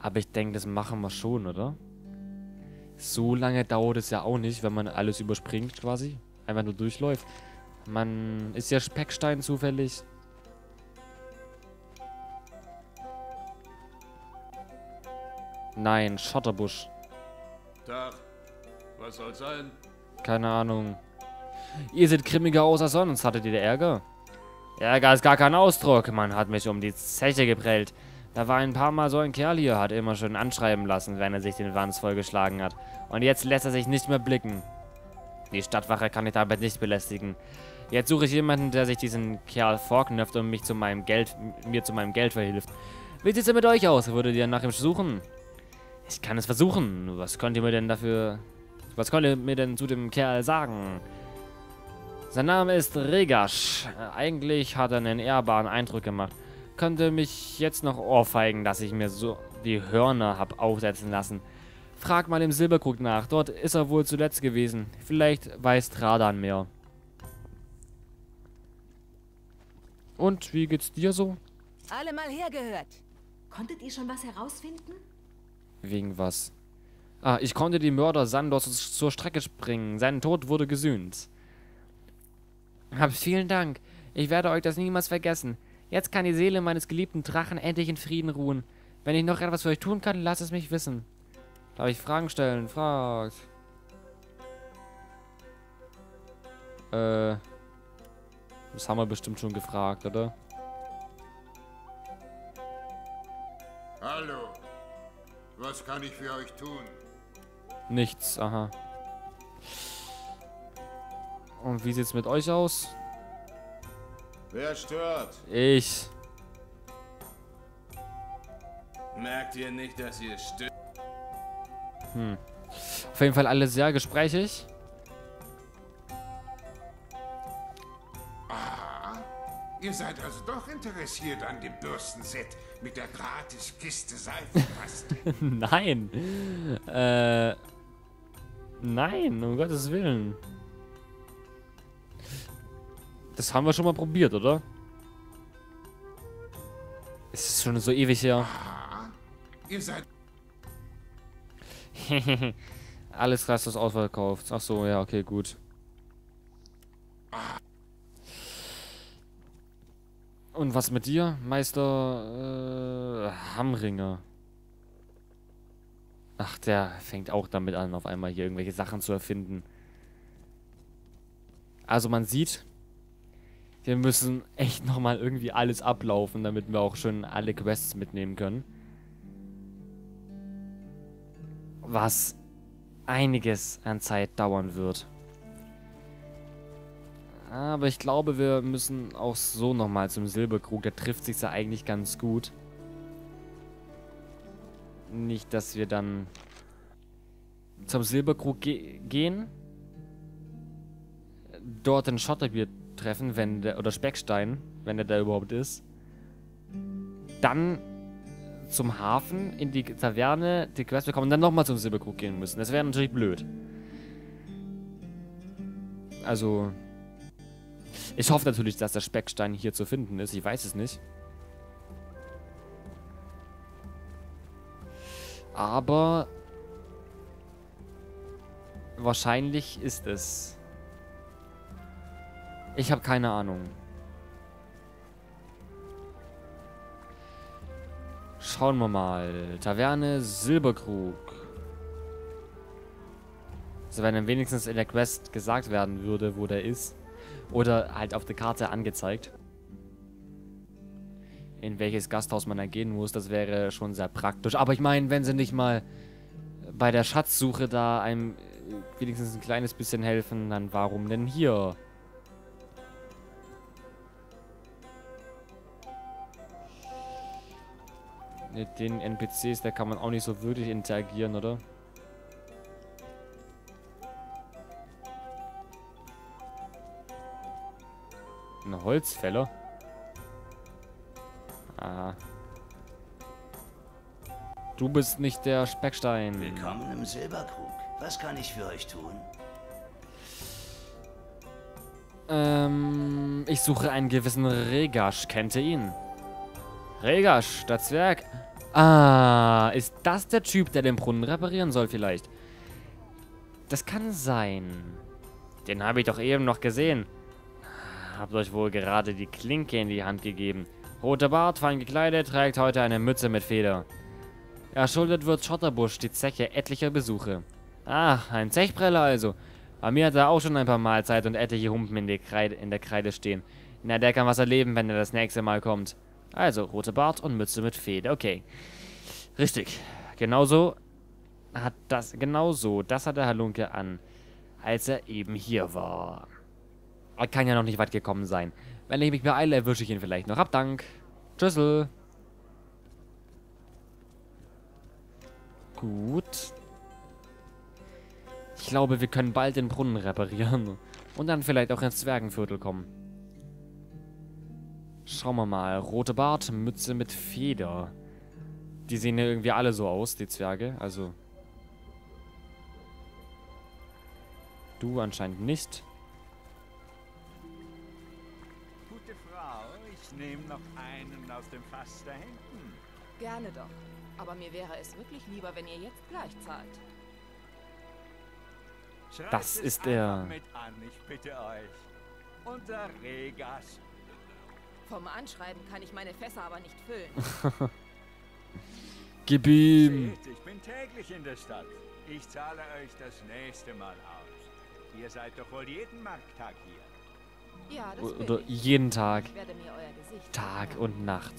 Aber ich denke, das machen wir schon, oder? So lange dauert es ja auch nicht, wenn man alles überspringt quasi. Einfach nur durchläuft. Man ist ja Speckstein zufällig. Nein, Schotterbusch. Tag. Was soll sein? Keine Ahnung. Ihr seht grimmiger aus als sonst. Hattet ihr Ärger? Ärger ist gar kein Ausdruck. Man hat mich um die Zeche geprellt. Da war ein paar Mal so ein Kerl hier, hat immer schön anschreiben lassen, wenn er sich den Wanz vollgeschlagen hat. Und jetzt lässt er sich nicht mehr blicken. Die Stadtwache kann ich damit nicht belästigen. Jetzt suche ich jemanden, der sich diesen Kerl vorknöpft und mich zu meinem Geld, mir zu meinem Geld verhilft. Wie sieht's denn mit euch aus? Würdet ihr nach ihm suchen? Ich kann es versuchen. Was könnt ihr mir denn dafür... Was könnt ihr mir denn zu dem Kerl sagen? Sein Name ist Regasch. Eigentlich hat er einen ehrbaren Eindruck gemacht. Könnte mich jetzt noch ohrfeigen, dass ich mir so die Hörner hab aufsetzen lassen. Frag mal im Silberkrug nach. Dort ist er wohl zuletzt gewesen. Vielleicht weiß Tradan mehr. Und wie geht's dir so? Alle mal hergehört. Konntet ihr schon was herausfinden? Wegen was? Ah, ich konnte die Mörder Sandos zur Strecke springen. Sein Tod wurde gesühnt. Hab vielen Dank. Ich werde euch das niemals vergessen. Jetzt kann die Seele meines geliebten Drachen endlich in Frieden ruhen. Wenn ich noch etwas für euch tun kann, lasst es mich wissen. Darf ich Fragen stellen? Fragt. Äh. Das haben wir bestimmt schon gefragt, oder? Hallo. Was kann ich für euch tun? Nichts, aha. Und wie sieht's mit euch aus? Wer stört? Ich. Merkt ihr nicht, dass ihr stört? Hm. Auf jeden Fall alle sehr gesprächig. Ah, ihr seid also doch interessiert an dem Bürstenset mit der Gratiskiste Seifenpaste. Nein. Äh. Nein, um Gottes Willen. Das haben wir schon mal probiert, oder? Es ist schon so ewig her. ah, ihr seid Alles Restes ausverkauft. Ach so, ja, okay, gut. Und was mit dir, Meister äh, Hamringer? Ach, der fängt auch damit an, auf einmal hier irgendwelche Sachen zu erfinden. Also man sieht, wir müssen echt nochmal irgendwie alles ablaufen, damit wir auch schon alle Quests mitnehmen können. Was einiges an Zeit dauern wird. Aber ich glaube, wir müssen auch so nochmal zum Silberkrug. Der trifft sich ja eigentlich ganz gut. Nicht, dass wir dann zum Silberkrug ge gehen. Dort den Schotterbier treffen, wenn der, oder Speckstein, wenn der da überhaupt ist. Dann zum Hafen, in die Taverne, die Quest bekommen und dann nochmal zum Silberkrug gehen müssen. Das wäre natürlich blöd. Also, ich hoffe natürlich, dass der Speckstein hier zu finden ist. Ich weiß es nicht. Aber wahrscheinlich ist es. Ich habe keine Ahnung. Schauen wir mal. Taverne Silberkrug. Also wenn dann wenigstens in der Quest gesagt werden würde, wo der ist. Oder halt auf der Karte angezeigt. In welches Gasthaus man dann gehen muss, das wäre schon sehr praktisch. Aber ich meine, wenn sie nicht mal bei der Schatzsuche da einem wenigstens ein kleines bisschen helfen, dann warum denn hier? Mit den NPCs, da kann man auch nicht so wirklich interagieren, oder? Ein Holzfäller? Ah. Du bist nicht der Speckstein. Willkommen im Silberkrug. Was kann ich für euch tun? Ähm, ich suche einen gewissen Regasch. Kennt ihr ihn? Regasch, der Zwerg. Ah, ist das der Typ, der den Brunnen reparieren soll vielleicht? Das kann sein. Den habe ich doch eben noch gesehen. Habt euch wohl gerade die Klinke in die Hand gegeben. Roter Bart, fein gekleidet, trägt heute eine Mütze mit Feder. Erschuldet wird Schotterbusch die Zeche etlicher Besuche. Ah, ein Zechpreller also. Bei mir hat er auch schon ein paar Mahlzeit und etliche Humpen in, Kreide, in der Kreide stehen. Na, der kann was erleben, wenn er das nächste Mal kommt. Also, roter Bart und Mütze mit Feder. Okay. Richtig. Genauso hat das, genauso, das hat der Halunke an, als er eben hier war. Er kann ja noch nicht weit gekommen sein. Wenn ich mich beeile, erwische ich ihn vielleicht noch. Hab Dank. Tschüssel. Gut. Ich glaube, wir können bald den Brunnen reparieren. Und dann vielleicht auch ins Zwergenviertel kommen. Schauen wir mal. Rote Bart, Mütze mit Feder. Die sehen ja irgendwie alle so aus, die Zwerge. Also. Du anscheinend nicht. Gute Frau, ich nehme noch einen aus dem Fass da hinten. Gerne doch. Aber mir wäre es wirklich lieber, wenn ihr jetzt gleich zahlt. Schreibt Das ist der- einfach mit an, ich bitte euch. Unter Regas. Vom Anschreiben kann ich meine Fässer aber nicht füllen. Gib ihm. Seht, ich bin täglich in der Stadt. Ich zahle euch das nächste Mal aus. Ihr seid doch wohl jeden Markttag hier. Ja, das Oder ich. jeden Tag. Ich werde mir euer Gesicht Tag anschauen. und Nacht.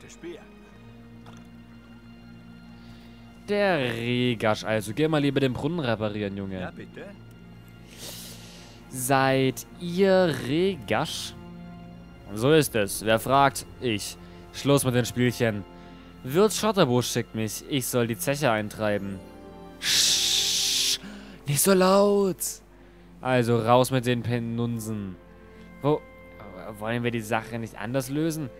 Gutes Bier. Der Regasch also. Geh mal lieber den Brunnen reparieren, Ja, Junge. bitte. Seid ihr Regasch? So ist es. Wer fragt? Ich. Schluss mit den Spielchen. Wirt Schotterbusch schickt mich. Ich soll die Zeche eintreiben. Sch, nicht so laut. Also raus mit den Penunsen. Wo? Wollen wir die Sache nicht anders lösen?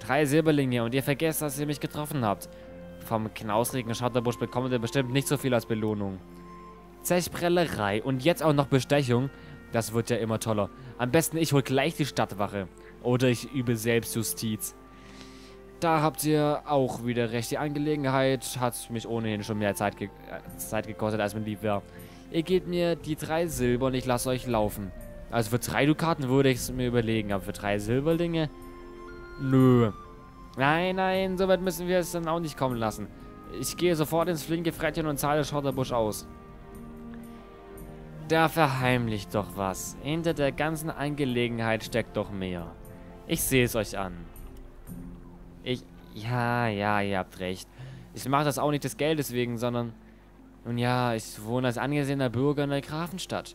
Drei Silberlinge und ihr vergesst, dass ihr mich getroffen habt. Vom knausrigen Schotterbusch bekommt ihr bestimmt nicht so viel als Belohnung. Zechprellerei und jetzt auch noch Bestechung. Das wird ja immer toller. Am besten ich hol gleich die Stadtwache. Oder ich übe Selbstjustiz. Da habt ihr auch wieder recht. Die Angelegenheit hat mich ohnehin schon mehr Zeit, ge äh, Zeit gekostet, als mir lieb wäre. Ihr gebt mir die drei Silber und ich lasse euch laufen. Also für drei Dukaten würde ich es mir überlegen, aber für drei Silberlinge? Nö. Nein, nein, so weit müssen wir es dann auch nicht kommen lassen. Ich gehe sofort ins flinke Frettchen und zahle Schotterbusch aus. Da verheimlicht doch was. Hinter der ganzen Angelegenheit steckt doch mehr. Ich sehe es euch an. Ich. Ja, ja, ihr habt recht. Ich mache das auch nicht des Geldes wegen, sondern. Nun ja, ich wohne als angesehener Bürger in der Grafenstadt.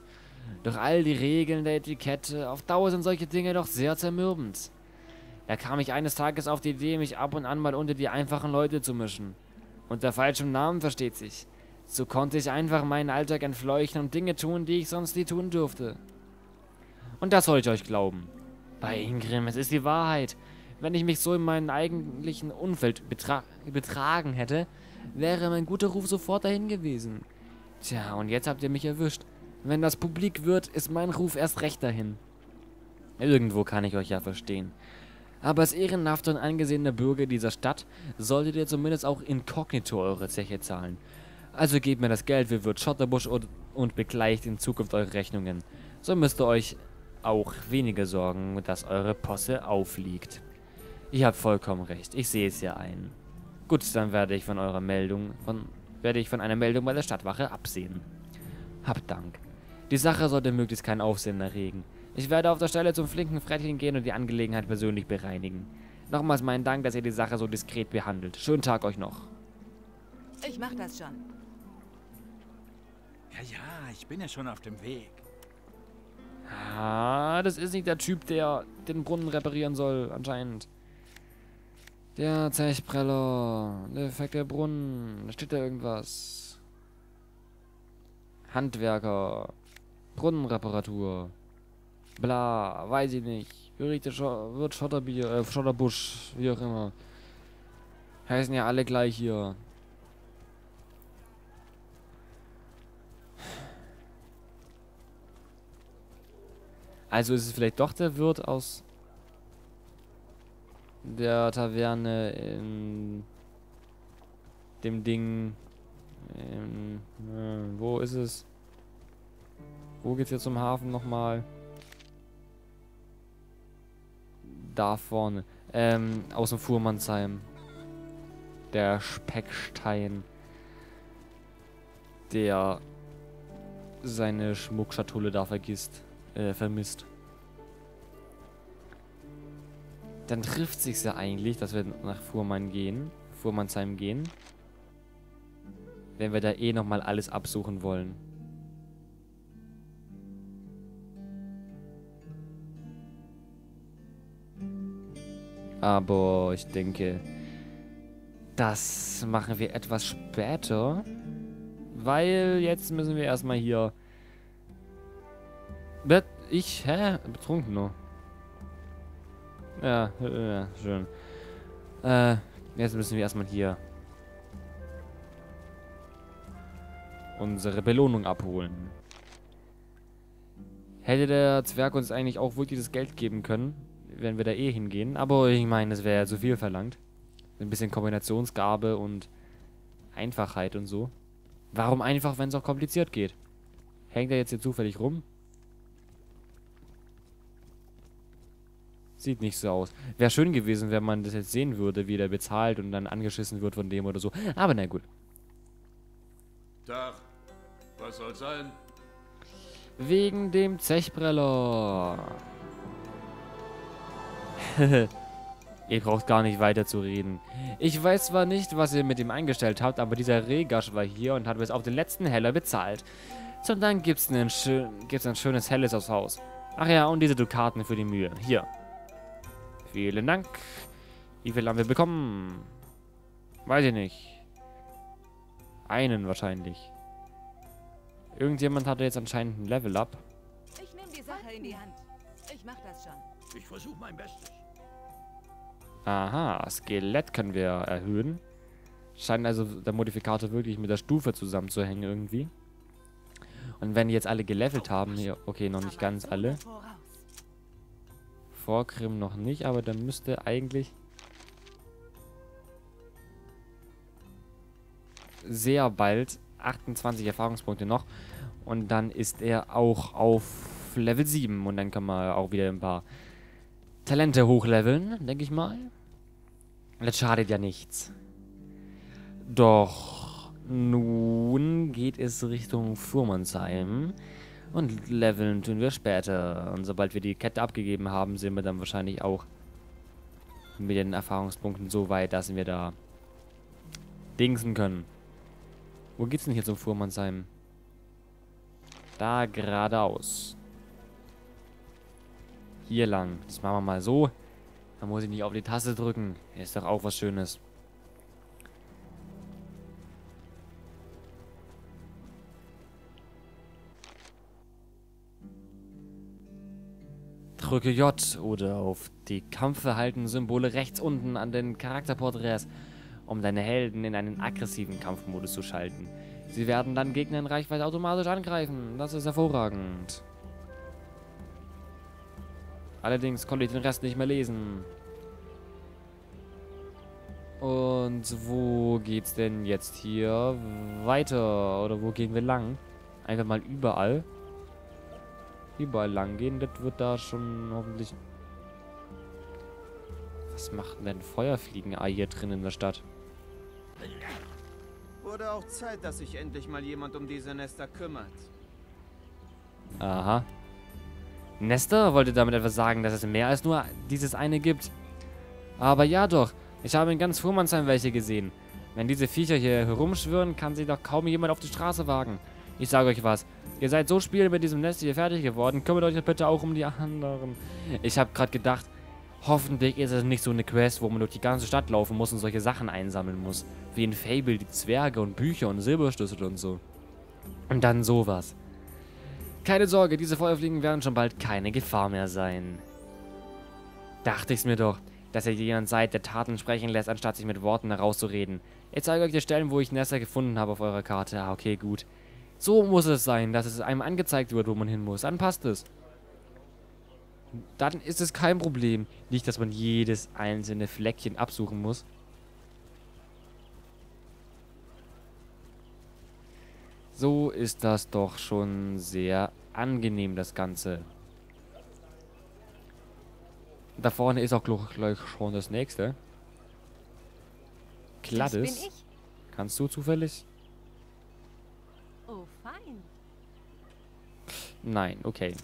Doch all die Regeln der Etikette, auf Dauer sind solche Dinge doch sehr zermürbend. Da kam ich eines Tages auf die Idee, mich ab und an mal unter die einfachen Leute zu mischen. Unter falschem Namen versteht sich. So konnte ich einfach meinen Alltag entfleuchen und Dinge tun, die ich sonst nie tun durfte. Und das soll ich euch glauben. Bei Ingrim, es ist die Wahrheit. Wenn ich mich so in meinem eigentlichen Umfeld betra betragen hätte, wäre mein guter Ruf sofort dahin gewesen. Tja, und jetzt habt ihr mich erwischt. Wenn das publik wird, ist mein Ruf erst recht dahin. Irgendwo kann ich euch ja verstehen. Aber als ehrenhafter und angesehener Bürger dieser Stadt solltet ihr zumindest auch inkognito eure Zeche zahlen. Also gebt mir das Geld für Wirt Schotterbusch und, und begleicht in Zukunft eure Rechnungen. So müsst ihr euch auch weniger sorgen, dass eure Posse aufliegt. Ihr habt vollkommen recht, ich sehe es ja ein. Gut, dann werde ich von eurer Meldung, von, werde ich von einer Meldung bei der Stadtwache absehen. Habt Dank. Die Sache sollte möglichst kein Aufsehen erregen. Ich werde auf der Stelle zum flinken Frettchen gehen und die Angelegenheit persönlich bereinigen. Nochmals meinen Dank, dass ihr die Sache so diskret behandelt. Schönen Tag euch noch. Ich mach das schon. Ja, ja, ich bin ja schon auf dem Weg. Ah, das ist nicht der Typ, der den Brunnen reparieren soll, anscheinend. Der Zechpreller. Der defekte Brunnen. Da steht da irgendwas. Handwerker. Brunnenreparatur. Bla, weiß ich nicht. Berichte Scho wird Schotterbier, äh, Schotterbusch, wie auch immer. Heißen ja alle gleich hier. Also ist es vielleicht doch der Wirt aus der Taverne in dem Ding. In, äh, wo ist es? Wo geht's jetzt zum Hafen nochmal? Da vorne. Ähm, aus dem Fuhrmannsheim. Der Speckstein. Der seine Schmuckschatulle da vergisst. Äh, vermisst. Dann trifft sich's ja eigentlich, dass wir nach Fuhrmann gehen. Fuhrmannsheim gehen. Wenn wir da eh nochmal alles absuchen wollen. Aber ich denke, das machen wir etwas später. Weil jetzt müssen wir erstmal hier... Bet ich, hä? Betrunken nur. Ja, ja, schön. Äh, jetzt müssen wir erstmal hier unsere Belohnung abholen. Hätte der Zwerg uns eigentlich auch wirklich das Geld geben können, wenn wir da eh hingehen. Aber ich meine, das wäre ja zu viel verlangt. Ein bisschen Kombinationsgabe und Einfachheit und so. Warum einfach, wenn es auch kompliziert geht? Hängt er jetzt hier zufällig rum? Sieht nicht so aus. Wäre schön gewesen, wenn man das jetzt sehen würde, wie der bezahlt und dann angeschissen wird von dem oder so. Aber na gut. Tag. Was soll sein? Wegen dem Zechbreller. ihr braucht gar nicht weiter zu reden. Ich weiß zwar nicht, was ihr mit ihm eingestellt habt, aber dieser Regasch war hier und hat bis auf den letzten Heller bezahlt. So, dann gibt's, einen schön, gibt's ein schönes Helles aufs Haus. Ach ja, und diese Dukaten für die Mühe. Hier. Vielen Dank. Wie viel haben wir bekommen? Weiß ich nicht. Einen wahrscheinlich. Irgendjemand hatte jetzt anscheinend ein Level-Up. Ich nehme die Sache in die Hand. Ich mach das schon. Ich versuche mein Bestes. Aha, Skelett können wir erhöhen. Scheint also der Modifikator wirklich mit der Stufe zusammenzuhängen irgendwie. Und wenn die jetzt alle gelevelt haben, hier, okay, noch nicht ganz alle. Vorkrim noch nicht, aber dann müsste eigentlich sehr bald 28 Erfahrungspunkte noch und dann ist er auch auf Level 7 und dann kann man auch wieder ein paar Talente hochleveln, denke ich mal. Das schadet ja nichts. Doch nun geht es Richtung Fuhrmannsheim. Und leveln tun wir später. Und sobald wir die Kette abgegeben haben, sind wir dann wahrscheinlich auch mit den Erfahrungspunkten so weit, dass wir da dingsen können. Wo geht's denn hier zum Fuhrmannsheim? Da geradeaus. Hier lang. Das machen wir mal so. Da muss ich nicht auf die Taste drücken. Ist doch auch was Schönes. Drücke J oder auf die Kampfverhalten-Symbole rechts unten an den Charakterporträts, um deine Helden in einen aggressiven Kampfmodus zu schalten. Sie werden dann Gegner in Reichweite automatisch angreifen. Das ist hervorragend. Allerdings konnte ich den Rest nicht mehr lesen. Und wo geht's denn jetzt hier weiter? Oder wo gehen wir lang? Einfach mal überall. Überall lang gehen, das wird da schon hoffentlich... Was macht denn Feuerfliegen-Ei hier drin in der Stadt? Wurde auch Zeit, dass sich endlich mal jemand um diese Nester kümmert. Aha. Nestor wollte damit etwas sagen, dass es mehr als nur dieses eine gibt. Aber ja doch, ich habe in ganz Fuhrmannsheim welche gesehen. Wenn diese Viecher hier herumschwirren, kann sie doch kaum jemand auf die Straße wagen. Ich sage euch was, ihr seid so spielend mit diesem Nest hier fertig geworden, kümmert euch bitte auch um die anderen. Ich habe gerade gedacht, hoffentlich ist es nicht so eine Quest, wo man durch die ganze Stadt laufen muss und solche Sachen einsammeln muss. Wie in Fable, die Zwerge und Bücher und Silberschlüssel und so. Und dann sowas. Keine Sorge, diese Feuerfliegen werden schon bald keine Gefahr mehr sein. Dachte ich's mir doch, dass ihr jemand seid, der Taten sprechen lässt, anstatt sich mit Worten herauszureden. Ich zeige euch die Stellen, wo ich Nester gefunden habe auf eurer Karte. Ah, okay, gut. So muss es sein, dass es einem angezeigt wird, wo man hin muss. Dann passt es. dann ist es kein Problem. Nicht, dass man jedes einzelne Fleckchen absuchen muss. So ist das doch schon sehr angenehm, das Ganze. Da vorne ist auch gleich schon das nächste. Ich. Kannst du zufällig? Oh, fein. Nein, okay.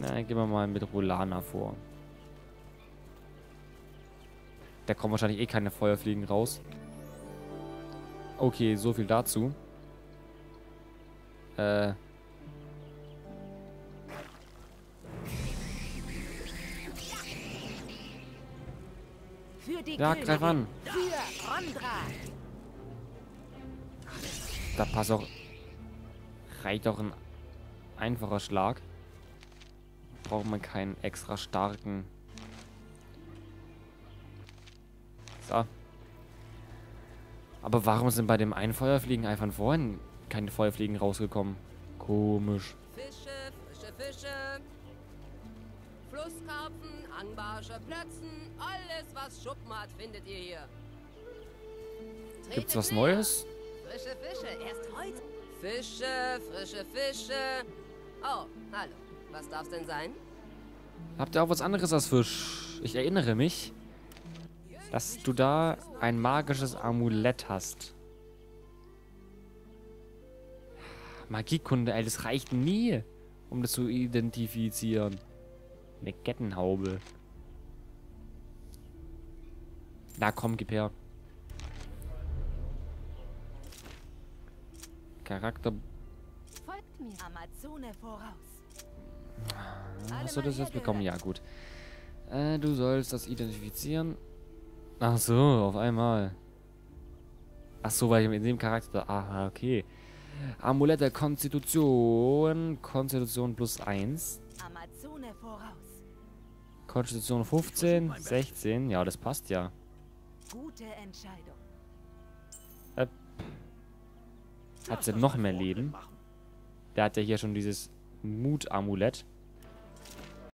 Na, gehen wir mal mit Rolana vor. Da kommen wahrscheinlich eh keine Feuerfliegen raus. Okay, so viel dazu. Äh. Für die Ja, greif an. Für Rondra. Da passt auch. Reicht auch ein einfacher Schlag. Braucht man keinen extra starken. So. Aber warum sind bei dem einen Feuerfliegen einfach vorhin keine Feuerfliegen rausgekommen? Komisch. Fische, frische Fische, Flusskarpfen, Angbarsche, Plötzen, alles was Schuppen hat, findet ihr hier. Gibt's was. Neues? Frische Fische, erst heute. Fische, frische Fische. Oh, hallo. Was darf's denn sein? Habt ihr auch was anderes als Fisch? Ich erinnere mich, dass du da ein magisches Amulett hast. Magiekunde, ey, das reicht nie, um das zu identifizieren. Eine Kettenhaube. Na komm, gib her. Charakter. Folgt mir. Amazone voraus. Hast du das jetzt bekommen? Ja, gut. Äh, du sollst das identifizieren. Ach so, auf einmal. Ach so, weil ich in dem Charakter... Aha, okay. Amulett der Konstitution. Konstitution plus 1. Amazone voraus. Konstitution 15, 16. Ja, das passt ja. Gute Entscheidung. Hat sie noch mehr Leben? Der hat ja hier schon dieses Mut-Amulett.